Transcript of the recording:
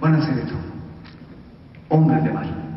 van a hacer esto. Hombres de mar.